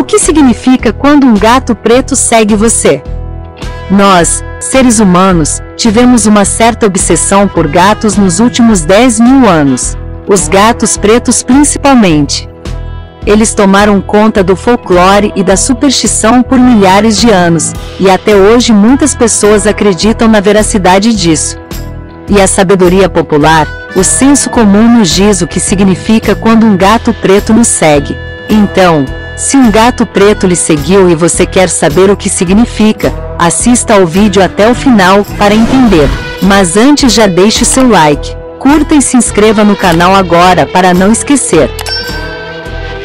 O que significa quando um gato preto segue você? Nós, seres humanos, tivemos uma certa obsessão por gatos nos últimos 10 mil anos. Os gatos pretos principalmente. Eles tomaram conta do folclore e da superstição por milhares de anos, e até hoje muitas pessoas acreditam na veracidade disso. E a sabedoria popular, o senso comum nos diz o que significa quando um gato preto nos segue. Então, se um gato preto lhe seguiu e você quer saber o que significa, assista ao vídeo até o final para entender. Mas antes já deixe seu like, curta e se inscreva no canal agora para não esquecer.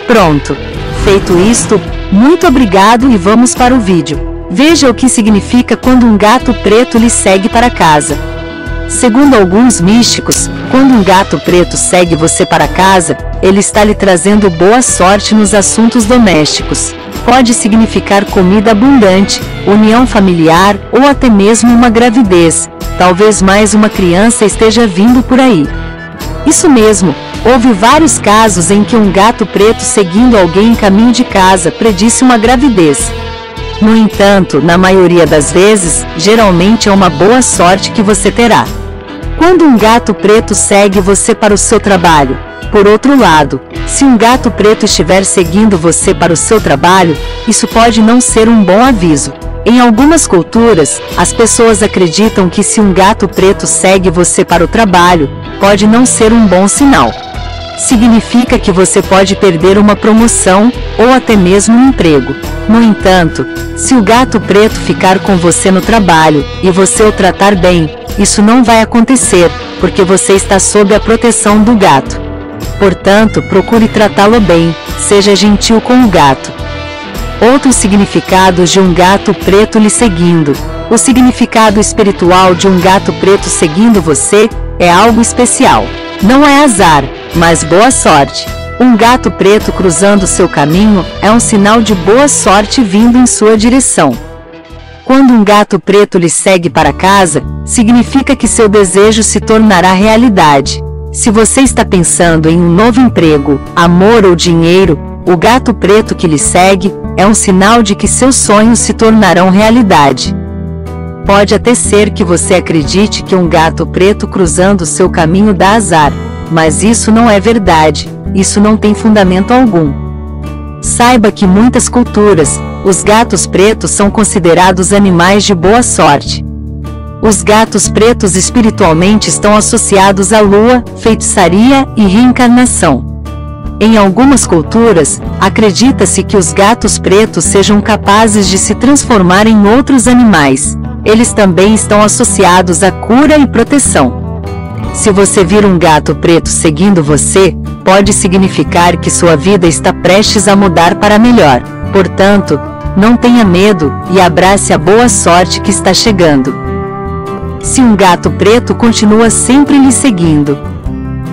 Pronto. Feito isto, muito obrigado e vamos para o vídeo. Veja o que significa quando um gato preto lhe segue para casa. Segundo alguns místicos, quando um gato preto segue você para casa, ele está lhe trazendo boa sorte nos assuntos domésticos. Pode significar comida abundante, união familiar ou até mesmo uma gravidez. Talvez mais uma criança esteja vindo por aí. Isso mesmo, houve vários casos em que um gato preto seguindo alguém em caminho de casa predisse uma gravidez. No entanto, na maioria das vezes, geralmente é uma boa sorte que você terá. Quando um gato preto segue você para o seu trabalho, por outro lado, se um gato preto estiver seguindo você para o seu trabalho, isso pode não ser um bom aviso. Em algumas culturas, as pessoas acreditam que se um gato preto segue você para o trabalho, pode não ser um bom sinal. Significa que você pode perder uma promoção ou até mesmo um emprego. No entanto, se o gato preto ficar com você no trabalho e você o tratar bem, isso não vai acontecer, porque você está sob a proteção do gato. Portanto, procure tratá-lo bem, seja gentil com o gato. Outros significados de um gato preto lhe seguindo. O significado espiritual de um gato preto seguindo você é algo especial. Não é azar, mas boa sorte. Um gato preto cruzando seu caminho é um sinal de boa sorte vindo em sua direção. Quando um gato preto lhe segue para casa, significa que seu desejo se tornará realidade. Se você está pensando em um novo emprego, amor ou dinheiro, o gato preto que lhe segue é um sinal de que seus sonhos se tornarão realidade. Pode até ser que você acredite que um gato preto cruzando seu caminho dá azar, mas isso não é verdade, isso não tem fundamento algum. Saiba que muitas culturas, os gatos pretos são considerados animais de boa sorte. Os gatos pretos espiritualmente estão associados à lua, feitiçaria e reencarnação. Em algumas culturas, acredita-se que os gatos pretos sejam capazes de se transformar em outros animais. Eles também estão associados à cura e proteção. Se você vir um gato preto seguindo você, pode significar que sua vida está prestes a mudar para melhor. Portanto, não tenha medo e abrace a boa sorte que está chegando. Se um gato preto continua sempre lhe seguindo,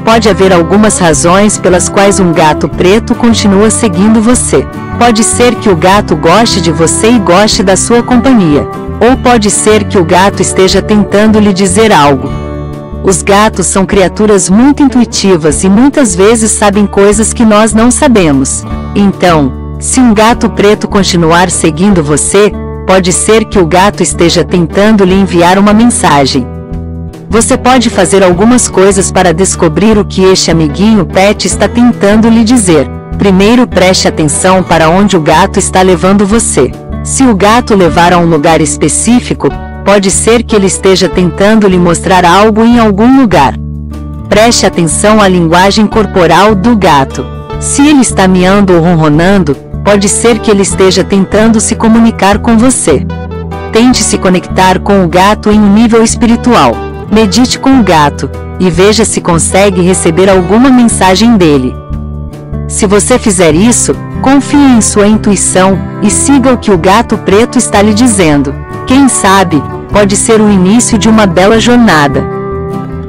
Pode haver algumas razões pelas quais um gato preto continua seguindo você. Pode ser que o gato goste de você e goste da sua companhia. Ou pode ser que o gato esteja tentando lhe dizer algo. Os gatos são criaturas muito intuitivas e muitas vezes sabem coisas que nós não sabemos. Então, se um gato preto continuar seguindo você, pode ser que o gato esteja tentando lhe enviar uma mensagem. Você pode fazer algumas coisas para descobrir o que este amiguinho pet está tentando lhe dizer. Primeiro preste atenção para onde o gato está levando você. Se o gato levar a um lugar específico, pode ser que ele esteja tentando lhe mostrar algo em algum lugar. Preste atenção à linguagem corporal do gato. Se ele está miando ou ronronando, pode ser que ele esteja tentando se comunicar com você. Tente se conectar com o gato em um nível espiritual. Medite com o gato e veja se consegue receber alguma mensagem dele. Se você fizer isso, confie em sua intuição e siga o que o gato preto está lhe dizendo. Quem sabe, pode ser o início de uma bela jornada.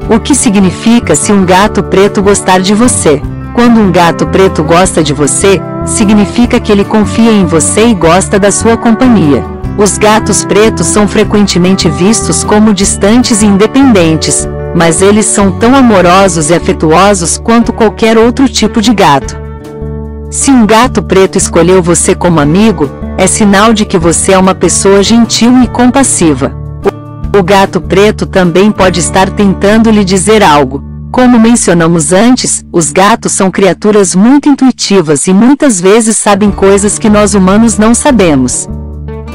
O que significa se um gato preto gostar de você? Quando um gato preto gosta de você, significa que ele confia em você e gosta da sua companhia. Os gatos pretos são frequentemente vistos como distantes e independentes, mas eles são tão amorosos e afetuosos quanto qualquer outro tipo de gato. Se um gato preto escolheu você como amigo, é sinal de que você é uma pessoa gentil e compassiva. O gato preto também pode estar tentando lhe dizer algo. Como mencionamos antes, os gatos são criaturas muito intuitivas e muitas vezes sabem coisas que nós humanos não sabemos.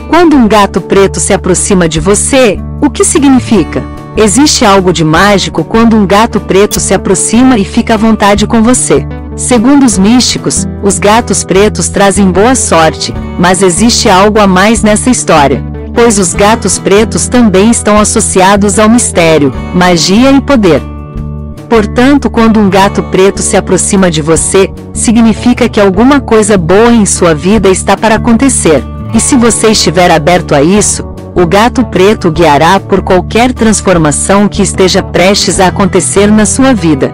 Quando um gato preto se aproxima de você, o que significa? Existe algo de mágico quando um gato preto se aproxima e fica à vontade com você. Segundo os místicos, os gatos pretos trazem boa sorte, mas existe algo a mais nessa história. Pois os gatos pretos também estão associados ao mistério, magia e poder. Portanto, quando um gato preto se aproxima de você, significa que alguma coisa boa em sua vida está para acontecer. E se você estiver aberto a isso, o gato preto guiará por qualquer transformação que esteja prestes a acontecer na sua vida.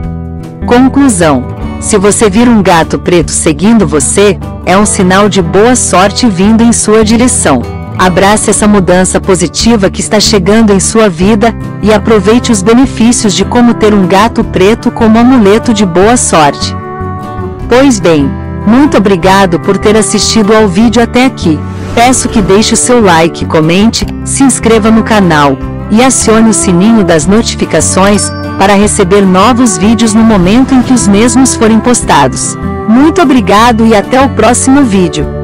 Conclusão: Se você vir um gato preto seguindo você, é um sinal de boa sorte vindo em sua direção. Abrace essa mudança positiva que está chegando em sua vida e aproveite os benefícios de como ter um gato preto como amuleto de boa sorte. Pois bem, muito obrigado por ter assistido ao vídeo até aqui. Peço que deixe o seu like, comente, se inscreva no canal e acione o sininho das notificações para receber novos vídeos no momento em que os mesmos forem postados. Muito obrigado e até o próximo vídeo.